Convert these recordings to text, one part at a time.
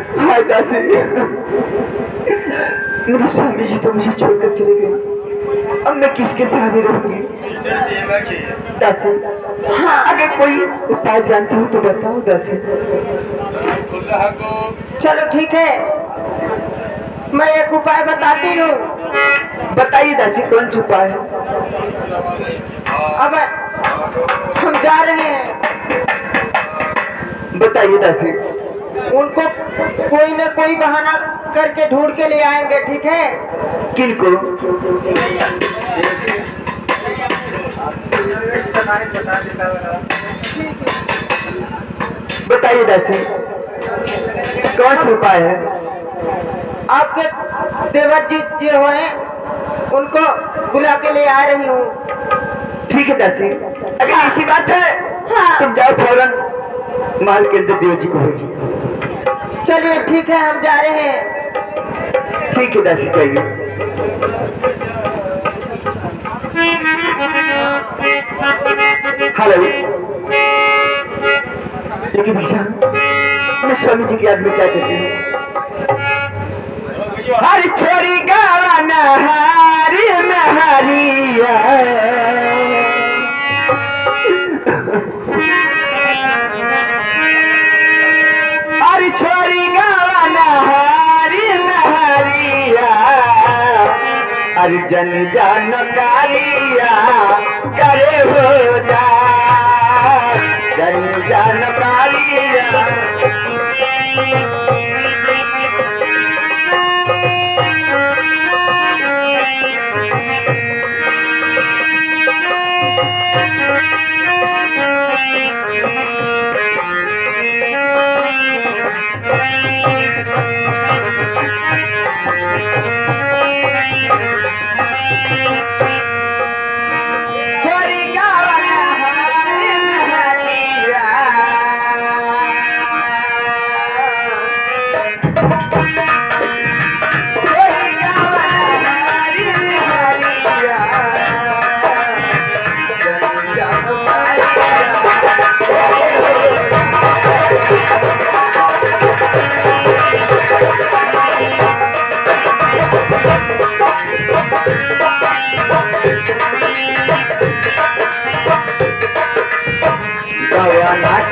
हाय दासी मेरे स्वामी जी तो मुझे छोड़कर चले गए। अब मैं किसके सहारे रहूँगी? दासी। हाँ अगर कोई उपाय जानती हो तो बताओ, दासी। चलो, ठीक है। मैं एक उपाय बताती हूँ। बताइए, दासी, कौन सा उपाय है? अब हम जा रहे हैं। बताइए, दासी। उनको कोई न कोई बहाना करके ढूंढ के ले आएँगे ठीक है? किनको बताइए दासी कौन सा उपाय है? आपके देवर जी जो हैं उनको बुला के ले आ रही हूँ। ठीक है दासी। अगर ऐसी बात है हाँ। तुम जाओ फ़ौरन। महल के अंदर देव जी को भेजिए चलिए ठीक है हम जा रहे हैं। ठीक है दासी जाइए। हेलो। देखिए भैया मैं स्वामी जी की याद में क्या कहती हूँ? हरी छोरी गाना हरी महरिया अर्जन जानकारिया करे हो जा। जन जानकारिया।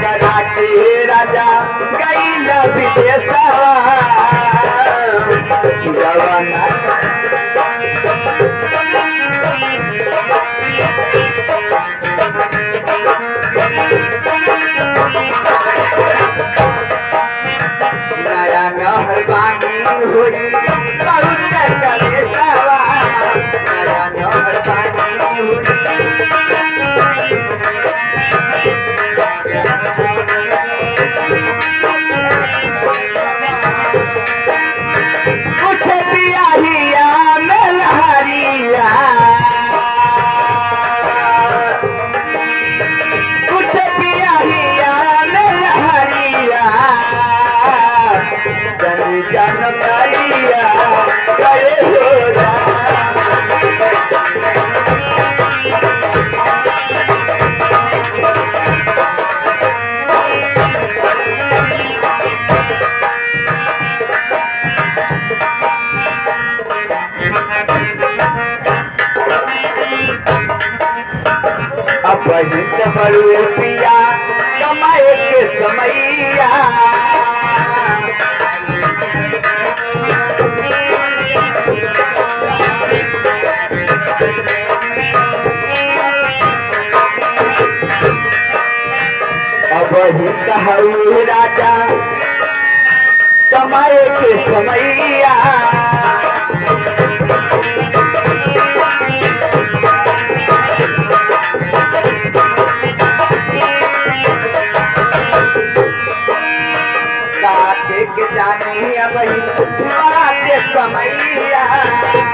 करा के राजा विदेशवा हिंद राजा कमाए के समैया। समैया।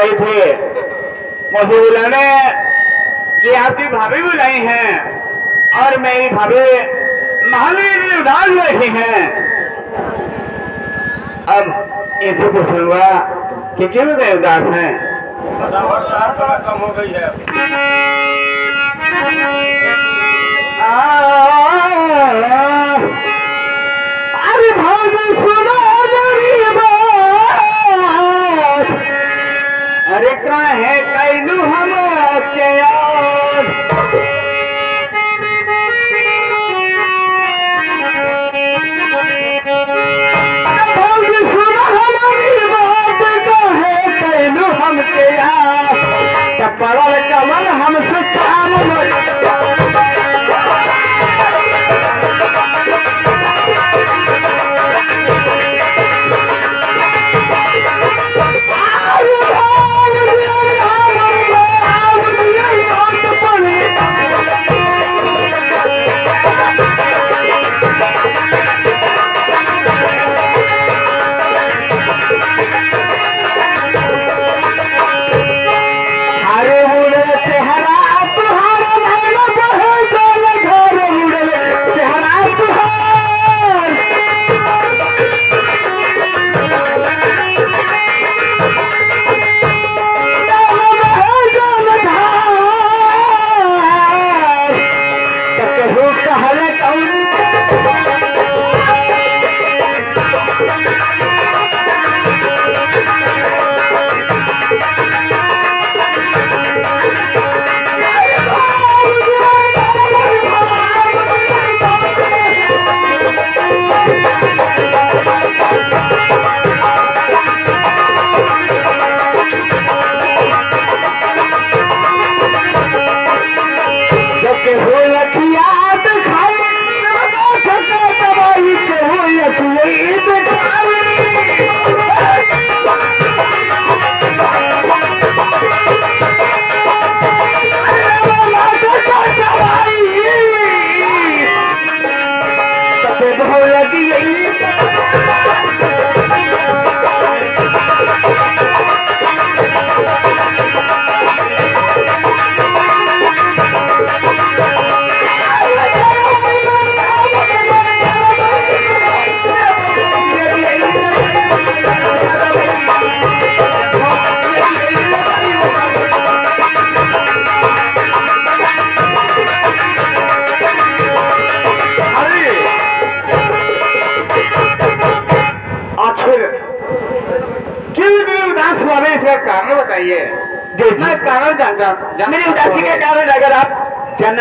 रही थी। मुझे बुलाने कि आपकी भाभी बुलाई हैं और मेरी भाभी महावीर में उदास बैठी हैं। अब इनसे पूछूँगा कि क्यों गए उदास हैं? कम हो गई है अरे भाभी सुनो।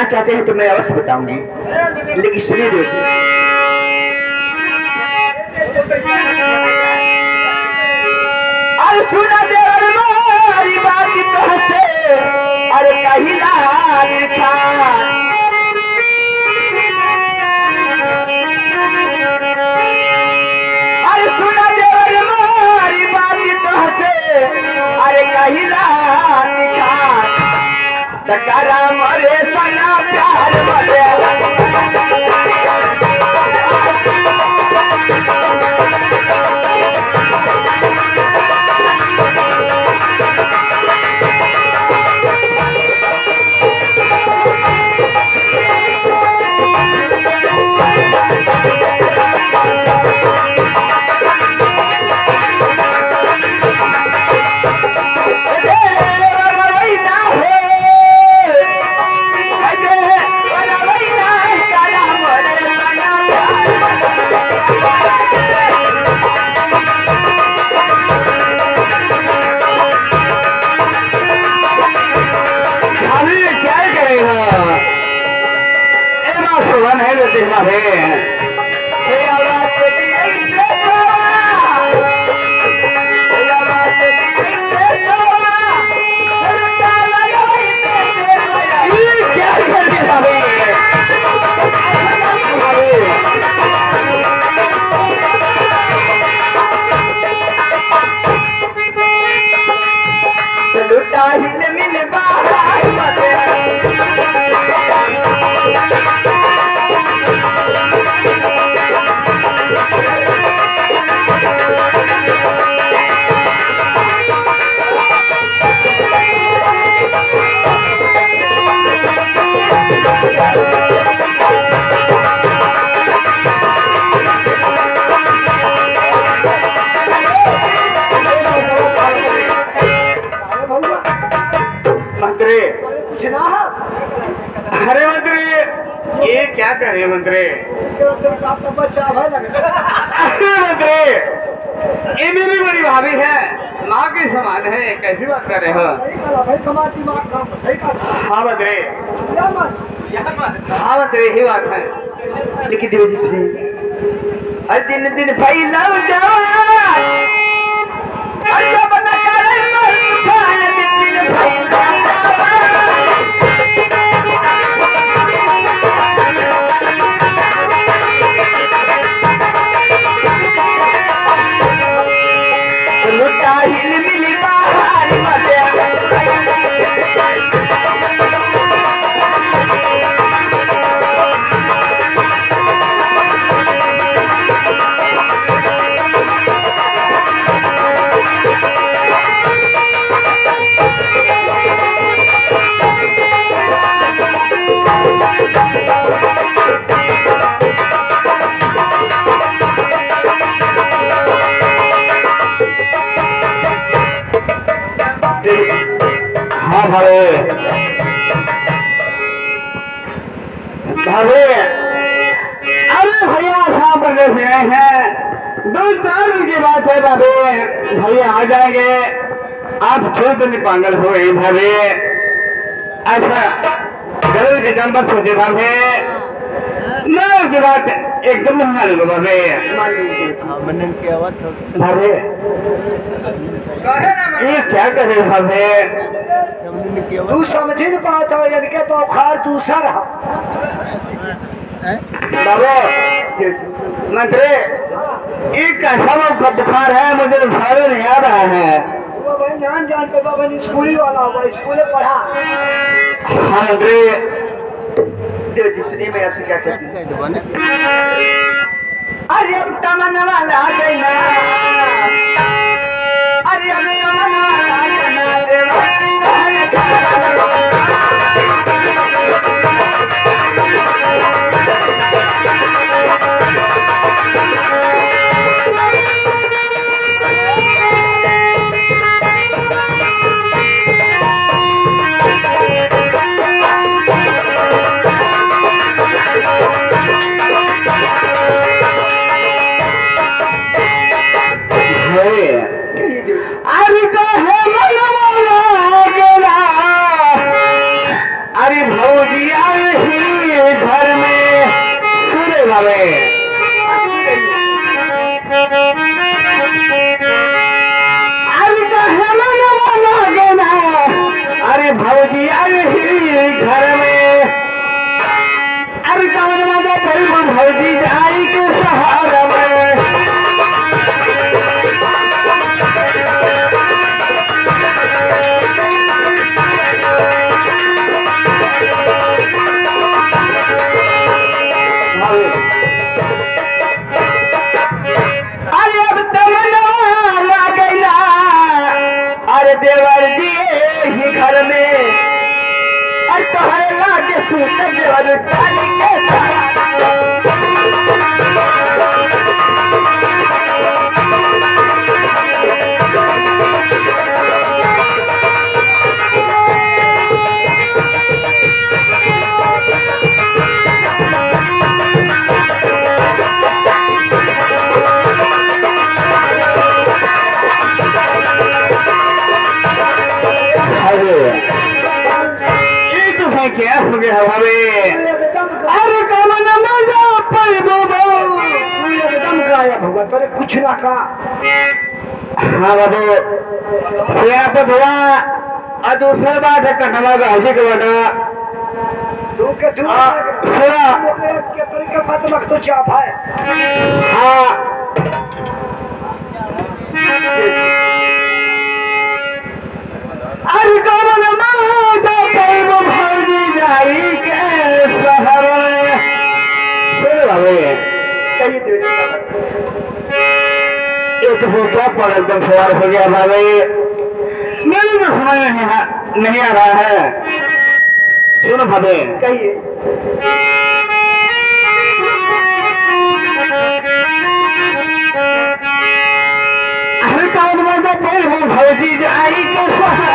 चाहते हैं तो मैं अवश्य बताऊँगी। लेकिन सुनिए देखिए अरे सुना देवर मारी बात कहते अरे अरे कहते अरे कहिला प्यार मरे ये क्या कर रहे हैं मंत्री है बड़ी भाभी है। माँ के समान है कैसी बात कर रहे हो? हाँ मंत्री हाँ यही बात है। लेकिन देवी जी दिन दिन भाई लव जवान हर जब न करे मर तूफ़ान दिन दिन भाई लव हाँ भावे भावे अरे भैया शाम प्रदेश आए हैं। दो चार दिन की बात है भावे भैया आ जाएँगे। आप खेत में पागल हो गए भावे ऐसा गलत के जन्म पर सोचे भावे मैं उसकी बात एकदम नहीं मानूँगा भावे के ये क्या करे की तू समझ ही नहीं पाता हो इनके तो बुखार दूसरा है बाबू मंत्री ये कैसा वो बुखार है मुझे तो सारे नहीं आ रहा है। वो भाई जान जान के बाबा ने स्कूली वाला हुआ स्कूले पढ़ा। हाँ मंत्री। देवी जी मैं आपसे क्या कहती हूँ? अरे अब तमन्ना वाला अरे अब हो गया एकदम अरे कमन मज़ा पर बोबो एकदम गायब होगा तेरे कुछ ना कहा। हाँ बाबू। सियापत हुआ और दूसरा बात है कटवा का हजी का बेटा के हाँ। के तो हाँ। अरे कमन मज़ा पर वो में। एक हो पर एकदम सवाल हो गया भाई। मेरी तो समझ नहीं नहीं आ रहा है। सुनो भाभी। कहिए। अरे कौन मज़ा पे वो भौजी जाई के सहारे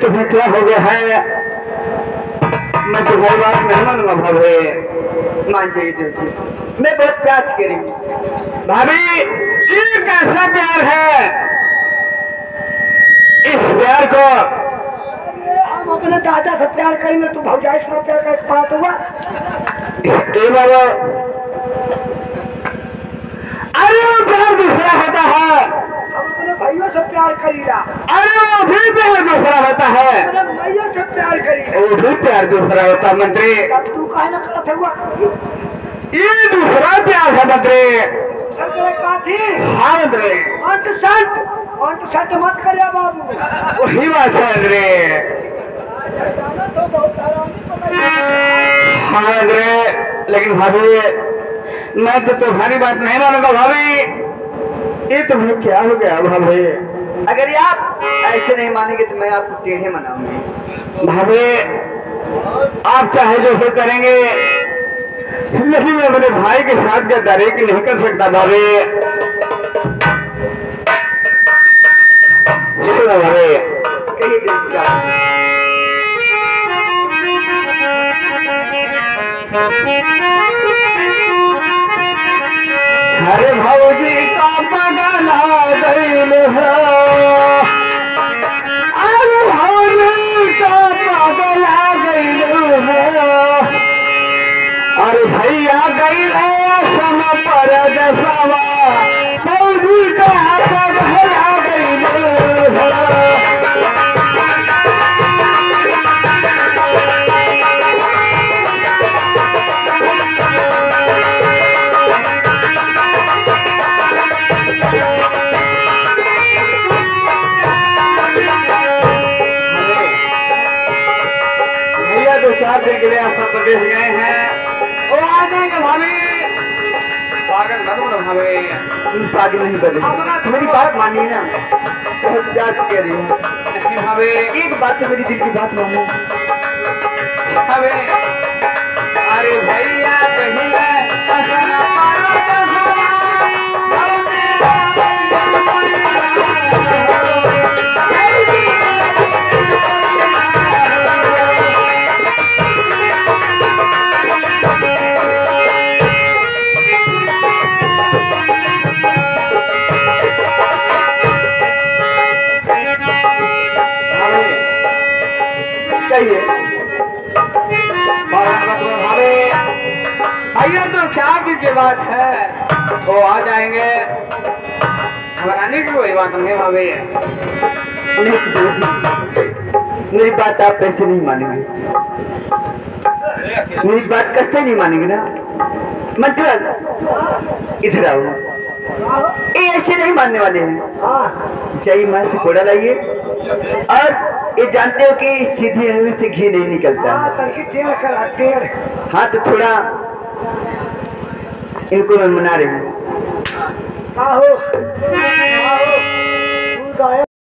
भाभी क्या हो गया है? मैं तुम्हारी बात नहीं मानूँगा भाभी मान जाइए जी मैं बहुत प्यार हूँ। भाभी ये कैसा प्यार है? इस प्यार को हम अपने दादा से प्यार करेंगे तो भौजाई से प्यार का बात हुआ। ये बाबा अरे प्यार दूसरा होता है। भाइयों से प्यार करीला अरे वो भी प्यार दूसरा होता है। भाइयों से प्यार करीला वो भी प्यार दूसरा होता है मंत्री। तू काहे ना करत हुआ ये दूसरा प्यार है मंत्री। हाँ मंत्री। अंत संत। अंत संत मत करिया बाबू। वही बात है मंत्री। हाँ मंत्री। लेकिन भाभी मैं तो तुम्हारी बात नहीं मानूँगा भाभी। ये तुम्हें क्या हो गया भाभी? अगर ये आप ऐसे नहीं मानेंगे तो मैं आपको टेढ़े मनाऊँगी। भाभी आप चाहे जो भी करेंगे लेकिन मैं अपने भाई के साथ गद्दारी की नहीं कर सकता भाभी। सुनो भाभी। कहिए अरे भौजी का बगला गईल है अरे भौजी का पगला गैल है अरे भैया गईल है सम पर दसवा भौजी का प्रदेश गए हैं। वो आ जाएँगे भाभी। पागल मत बनो भाभी। तुम पागल नहीं बने। मेरी बात मानिए ना। बहुत से कह रही हूँ। नहीं एक बात तो मेरी दिल की बात मानो। भाभी अरे भैया कहिए भैया तो चार दिन की बात है। वो आ जाएँगे। घबराने की कोई बात नहीं भाभी। नहीं देव जी मेरी बात आप ऐसे नहीं मानेंगे। मेरी बात कसते नहीं मानेंगे ना? मतलब इधर आओ। ये ऐसे नहीं मानने वाले हैं। चाहिए मन से कोड़ा लाइए। और ये जानते हो कि सीधी अंगली से घी नहीं निकलता। हाँ हाँ तो थोड़ा इनको मैं मना रही हूँ। आहो। आहो। गायब